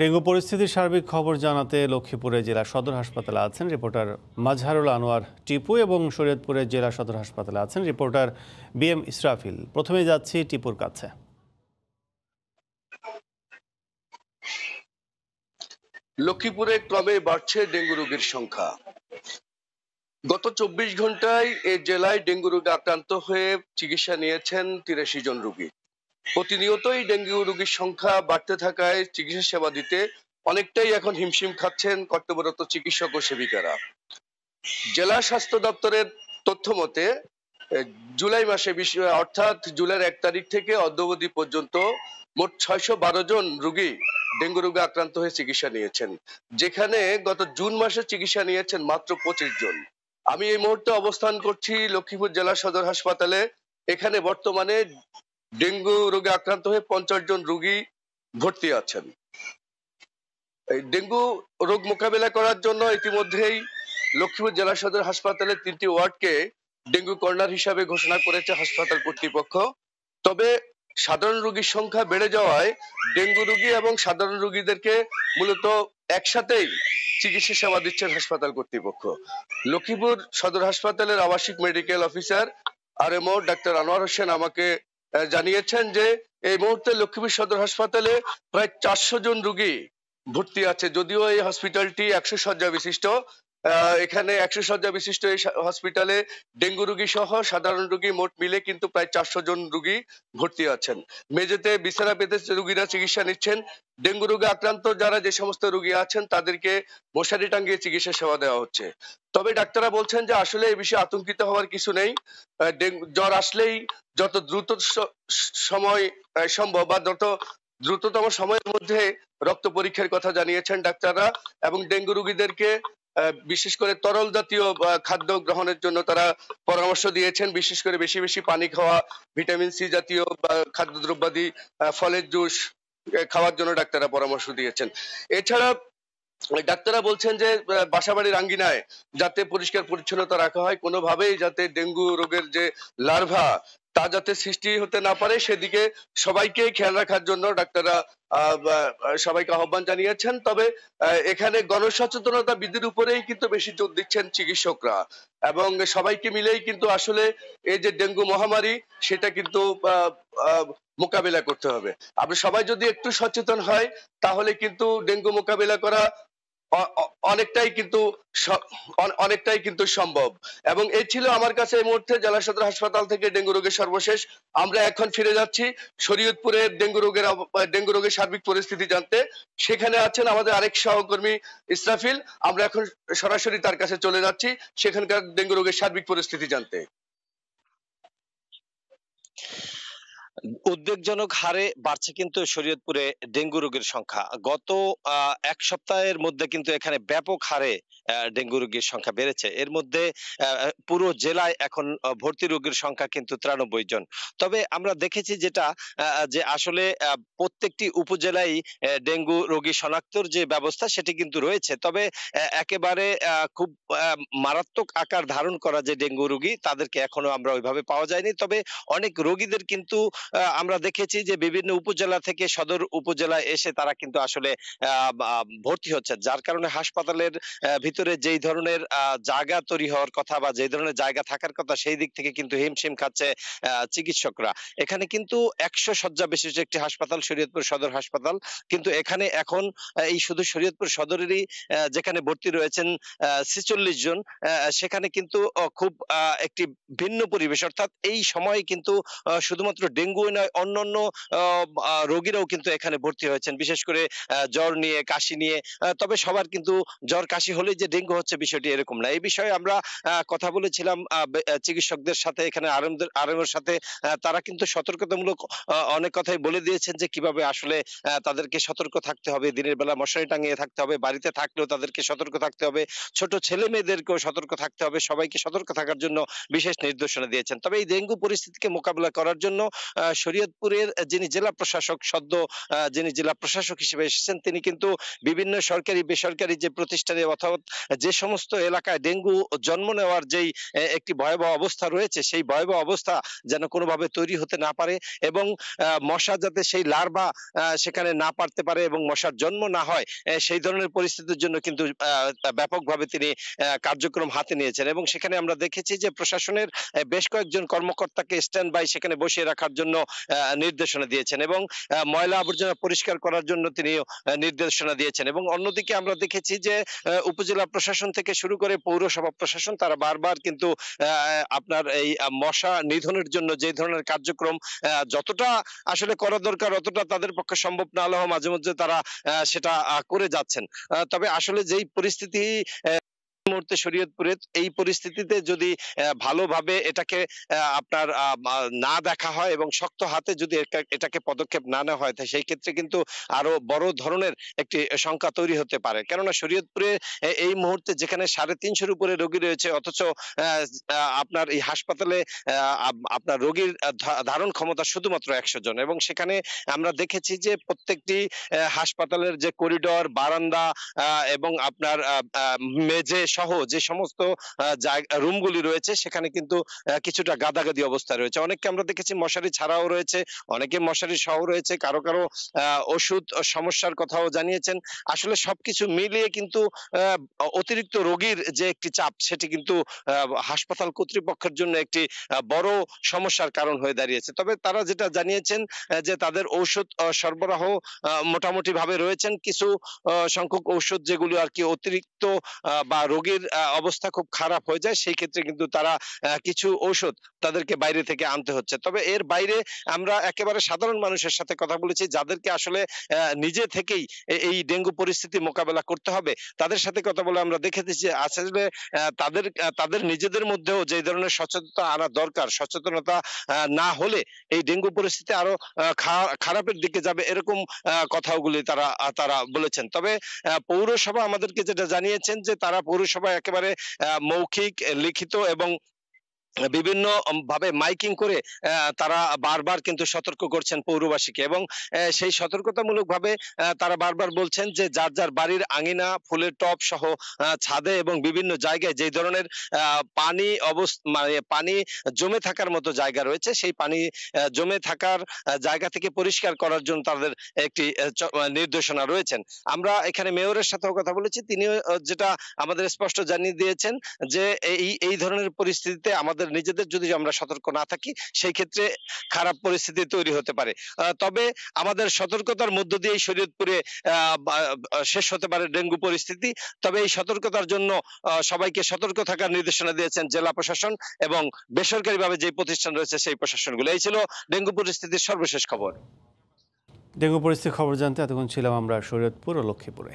Dengue পরিস্থিতির সার্বিক খবর জানাতে লক্ষ্মীপুরের জেলা সদর হাসপাতালে আছেন রিপোর্টার মাজহারুল আনোয়ার টিপু এবং শরীয়তপুরের জেলা সদর হাসপাতালে আছেন রিপোর্টার বি এম ইসরাফিল। প্রথমে যাচ্ছি টিপুর কাছে। লক্ষ্মীপুরে ক্রমে বাড়ছে ডেঙ্গু রোগীর সংখ্যা। গত চব্বিশ ঘন্টায় এই জেলায় ডেঙ্গু রোগে আক্রান্ত হয়ে চিকিৎসা নিয়েছেন তিরাশি জন রোগী। প্রতিনিয়তই ডেঙ্গু রোগীর সংখ্যা বাড়তে থাকায় চিকিৎসা সেবা দিতে অনেকটাই এখন হিমশিম খাচ্ছেন কর্তব্যরত চিকিৎসক ও সেবিকারা। জেলা স্বাস্থ্য দপ্তরের তথ্য মতে জুলাই মাসে অর্থাৎ জুলাইয়ের এক তারিখ থেকে অদ্যবধি পর্যন্ত মোট ছয়শো বারো জন রোগী ডেঙ্গু রোগে আক্রান্ত হয়ে চিকিৎসা নিয়েছেন। যেখানে গত জুন মাসে চিকিৎসা নিয়েছেন মাত্র পঁচিশ জন। আমি এই মুহূর্তে অবস্থান করছি লক্ষ্মীপুর জেলা সদর হাসপাতালে। এখানে বর্তমানে ডেঙ্গু রোগে আক্রান্ত হয়ে পঞ্চাশ জন রোগী ভর্তি আছেন। এই ডেঙ্গু রোগ মোকাবিলা করার জন্য ইতিমধ্যেই লক্ষ্মীপুর জেলা সদর হাসপাতালে তিনটি ওয়ার্ডকে ডেঙ্গু কর্নার হিসাবে ঘোষণা করেছে হাসপাতাল কর্তৃপক্ষ। তবে সাধারণ রোগীর সংখ্যা বেড়ে যাওয়ায় ডেঙ্গু রোগী এবং সাধারণ রোগীদেরকে মূলত একসাথেই চিকিৎসা সেবা দিচ্ছেন হাসপাতাল কর্তৃপক্ষ। লক্ষ্মীপুর সদর হাসপাতালের আবাসিক মেডিকেল অফিসার আর এমও ডাক্তার আনোয়ার হোসেন আমাকে জানিয়েছেন যে এই মুহূর্তে লক্ষ্মীপুর সদর হাসপাতালে প্রায় চারশো জন রুগী ভর্তি আছে, যদিও এই হসপিটালটি একশো শয্যা বিশিষ্ট। এখানে একশো শয্যা বিশিষ্ট এই হসপিটালে ডেঙ্গু রোগী সহ সাধারণ রোগী মোট মিলে কিন্তু প্রায় চারশো জন রোগী ভর্তি আছেন। মেঝেতে বিছানা পেতে রোগীরা চিকিৎসা নিচ্ছেন। ডেঙ্গু রোগে আক্রান্ত যারা যে সমস্ত রোগী আছেন, তাদেরকে মশারি টাঙ্গিয়ে চিকিৎসা সেবা দেওয়া হচ্ছে। তবে ডাক্তাররা বলছেন যে আসলে এই বিষয়ে আতঙ্কিত হওয়ার কিছু নেই। জ্বর আসলেই যত দ্রুত সময় সম্ভব বা যত দ্রুততম সময়ের মধ্যে রক্ত পরীক্ষার কথা জানিয়েছেন ডাক্তাররা এবং ডেঙ্গু রোগীদেরকে বিশেষ করে তরল জাতীয় খাদ্য গ্রহণের জন্য তারা পরামর্শ দিয়েছেন। বিশেষ করে বেশি বেশি পানি খাওয়া ভিটামিন সি জাতীয় বা খাদ্যদ্রব্যাদি আহ, ফলের জুস খাওয়ার জন্য ডাক্তাররা পরামর্শ দিয়েছেন। এছাড়া ডাক্তাররা বলছেন যে বাসাবাড়ির আঙ্গিনায় যাতে পরিষ্কার পরিচ্ছন্নতা রাখা হয় কোনোভাবেই যাতে ডেঙ্গু রোগের যে লার্ভা তা যাতে সৃষ্টি হতে না পারে, সেদিকে সবাইকে খেয়াল রাখার জন্য ডাক্তাররা সবাইকে আহ্বান জানিয়েছেন। তবে এখানে গণসচেতনতা বৃদ্ধির উপরেই কিন্তু বেশি জোর দিচ্ছেন চিকিৎসকরা। এবং সবাইকে মিলেই কিন্তু আসলে এই যে ডেঙ্গু মহামারী, সেটা কিন্তু মোকাবিলা করতে হবে। আমরা সবাই যদি একটু সচেতন হয়, তাহলে কিন্তু ডেঙ্গু মোকাবিলা করা অনেকটাই কিন্তু অনেকটাই কিন্তু সম্ভব। এবং এই ছিল আমার কাছে এই মুহূর্তে জেলা সদর হাসপাতাল থেকে ডেঙ্গু রোগের সর্বশেষ। আমরা এখন ফিরে যাচ্ছি শরীয়তপুরের ডেঙ্গু রোগের ডেঙ্গু রোগের সার্বিক পরিস্থিতি জানতে। সেখানে আছেন আমাদের আরেক সহকর্মী ইসরাফিল। আমরা এখন সরাসরি তার কাছে চলে যাচ্ছি, সেখানকার ডেঙ্গু রোগের সার্বিক পরিস্থিতি জানতে। উদ্বেগজনক হারে বাড়ছে কিন্তু শরীয়তপুরে ডেঙ্গু রোগীর সংখ্যা। গত এক সপ্তাহের মধ্যে কিন্তু এখানে ব্যাপক হারে ডেঙ্গু রোগীর সংখ্যা বেড়েছে। এর মধ্যে পুরো জেলায় এখন ভর্তি রোগীর সংখ্যা কিন্তু তিরানব্বই জন। তবে আমরা দেখেছি যেটা যে আসলে প্রত্যেকটি উপজেলায় ডেঙ্গু রোগী শনাক্তর যে ব্যবস্থা সেটি কিন্তু রয়েছে। তবে একেবারে খুব মারাত্মক আকার ধারণ করা যে ডেঙ্গু রোগী তাদেরকে এখনও আমরা ওইভাবে পাওয়া যায়নি। তবে অনেক রোগীদের কিন্তু আমরা দেখেছি যে বিভিন্ন উপজেলা থেকে সদর উপজেলায় এসে তারা কিন্তু আসলে ভর্তি হচ্ছে। যার কারণে হাসপাতালের ভিতরে যেই ধরনের জায়গা তৈরি হওয়ার কথা বা যেই ধরনের জায়গা থাকার কথা, সেই দিক থেকে কিন্তু হিমশিম খাচ্ছে চিকিৎসকরা। এখানে কিন্তু একশো শয্যা বিশিষ্ট একটি হাসপাতাল, শরীয়তপুর সদর হাসপাতাল। কিন্তু এখানে এখন এই শুধু শরীয়তপুর সদরেরই যেখানে ভর্তি রয়েছেন ছেচল্লিশ জন সেখানে কিন্তু খুব একটি ভিন্ন পরিবেশ। অর্থাৎ এই সময়ে কিন্তু শুধুমাত্র ডেঙ্গু নয়, অন্যান্য রোগীরাও কিন্তু এখানে ভর্তি হয়েছেন, বিশেষ করে জ্বর নিয়ে, কাশি নিয়ে তবে সবার কিন্তু জ্বর, কাশি হলেই যে ডেঙ্গু হচ্ছে বিষয়টি এরকম না। এই বিষয়ে আমরা কথা বলেছিলাম চিকিৎসকদের সাথে, এখানে আরএমদের আরএমের সাথে তারা কিন্তু সতর্কতামূলক অনেক কথাই বলে দিয়েছেন যে কীভাবে আসলে তাদেরকে সতর্ক থাকতে হবে, দিনের বেলা মশারি টাঙিয়ে থাকতে হবে, বাড়িতে থাকলেও তাদেরকে সতর্ক থাকতে হবে, ছোট ছেলে মেয়েদেরকেও সতর্ক থাকতে হবে, সবাইকে সতর্ক থাকার জন্য বিশেষ নির্দেশনা দিয়েছেন। তবে এই ডেঙ্গু পরিস্থিতিকে মোকাবিলা করার জন্য শরীয়তপুরের যিনি জেলা প্রশাসক, সদ্য যিনি জেলা প্রশাসক হিসেবে এসেছেন, তিনি কিন্তু বিভিন্ন সরকারি, বেসরকারি যে প্রতিষ্ঠানে অথবা যে সমস্ত এলাকায় ডেঙ্গু জন্ম নেওয়ার যেই একটি ভয়াবহ অবস্থা রয়েছে, সেই ভয়াবহ অবস্থা যেন কোনোভাবে তৈরি হতে না পারে এবং মশা যাতে সেই লার্ভা সেখানে না পারতে পারে এবং মশার জন্ম না হয় সেই ধরনের পরিস্থিতির জন্য কিন্তু ব্যাপকভাবে তিনি কার্যক্রম হাতে নিয়েছেন এবং সেখানে আমরা দেখেছি যে প্রশাসনের বেশ কয়েকজন কর্মকর্তাকে স্ট্যান্ড বাই সেখানে বসিয়ে রাখার জন্য আহ, নির্দেশনা দিয়েছেন এবং ময়লা আবর্জনা পরিষ্কার করার জন্য তিনি নির্দেশনা দিয়েছেন এবং অন্যদিকে আমরা দেখেছি যে উপজেলা প্রশাসন থেকে শুরু করে পৌরসভা প্রশাসন তারা বারবার কিন্তু আপনার এই মশা নিধনের জন্য যে ধরনের কার্যক্রম যতটা আসলে করা দরকার অতটা তাদের পক্ষে সম্ভব না হলেও মাঝে মধ্যে তারা সেটা করে যাচ্ছেন। তবে আসলে যেই পরিস্থিতি মুহূর্তে শরীয়তপুরে এই পরিস্থিতিতে যদি ভালোভাবে এটাকে আপনার না দেখা হয় এবং শক্ত হাতে যদি এটাকে পদক্ষেপ না নেওয়া হয় সেই ক্ষেত্রে কিন্তু আরও বড় ধরনের একটি সংখ্যা তৈরি হতে পারে। কেননা শরীয়তপুরে এই মুহূর্তে যেখানে সাড়ে তিনশোর উপরে রোগী রয়েছে, অথচ আপনার এই হাসপাতালে আপনার রোগীর ধারণ ক্ষমতা শুধুমাত্র একশো জন এবং সেখানে আমরা দেখেছি যে প্রত্যেকটি হাসপাতালের যে করিডর, বারান্দা এবং আপনার মেঝে সহ যে সমস্ত রুমগুলি রয়েছে, সেখানে কিন্তু কিছুটা গাদাগাদি অবস্থা রয়েছে। অনেককে আমরা দেখেছি মশারি ছাড়াও রয়েছে, অনেকে মশারি সহ রয়েছে, কারও কারও ওষুধ সমস্যার কথাও জানিয়েছেন। আসলে সবকিছু মিলিয়ে কিন্তু অতিরিক্ত রোগীর যে একটি চাপ, সেটি কিন্তু হাসপাতাল কর্তৃপক্ষের জন্য একটি বড় সমস্যার কারণ হয়ে দাঁড়িয়েছে। তবে তারা যেটা জানিয়েছেন যে তাদের ঔষধ সরবরাহ মোটামুটি ভাবে রয়েছেন। কিছু সংখ্যক ঔষধ যেগুলো আর কি অতিরিক্ত বা রোগীর অবস্থা খুব খারাপ হয়ে যায়, সেই ক্ষেত্রে কিন্তু তারা কিছু ঔষধ তাদেরকে বাইরে থেকে আনতে হচ্ছে। তবে এর বাইরে আমরা একেবারে সাধারণ মানুষের সাথে কথা বলেছি, যাদেরকে আসলে নিজে থেকেই এই ডেঙ্গু পরিস্থিতি মোকাবেলা করতে হবে। তাদের সাথে কথা বলে আমরা দেখেছি যে, আসলে তাদের তাদের নিজেদের মধ্যেও যে ধরনের সচেতনতা আনা দরকার, সচেতনতা না হলে এই ডেঙ্গু পরিস্থিতি আরও খারাপের দিকে যাবে এরকম কথাগুলি তারা তারা বলেছেন। তবে পৌরসভা আমাদেরকে যেটা জানিয়েছেন যে, তারা পৌরসভা একেবারে মৌখিক লিখিত এবং বিভিন্ন ভাবে মাইকিং করে তারা বারবার কিন্তু সতর্ক করছেন পৌরবাসীকে এবং সেই সতর্কতামূলক ভাবে আহ, তারা বারবার বলছেন যে যার যার বাড়ির আঙিনা ফুলের টব সহ ছাদে এবং বিভিন্ন জায়গায় যে ধরনের পানি অবস্থা মানে পানি জমে থাকার মতো জায়গা রয়েছে সেই পানি জমে থাকার জায়গা থেকে পরিষ্কার করার জন্য তাদের একটি নির্দেশনা রয়েছেন। আমরা এখানে মেয়রের সাথেও কথা বলেছি তিনিও যেটা আমাদের স্পষ্ট জানিয়ে দিয়েছেন যে এই এই ধরনের পরিস্থিতিতে আমাদের নিজেদের যদি আমরা সতর্ক না থাকি, সেই ক্ষেত্রে খারাপ পরিস্থিতি তৈরি হতে পারে। তবে আমাদের সতর্কতার মধ্য দিয়েই শরীয়তপুরে শেষ হতে পারে ডেঙ্গু পরিস্থিতি। তবে এই সতর্কতার জন্য সবাইকে সতর্ক থাকার নির্দেশনা দিয়েছেন জেলা প্রশাসন এবং বেসরকারিভাবে যে প্রতিষ্ঠান রয়েছে সেই প্রশাসনগুলো। এই ছিল ডেঙ্গু পরিস্থিতির সর্বশেষ খবর। ডেঙ্গু পরিস্থিতির খবর জানতে এতক্ষণ ছিলাম আমরা শরীয়তপুর ও লক্ষ্মীপুরে।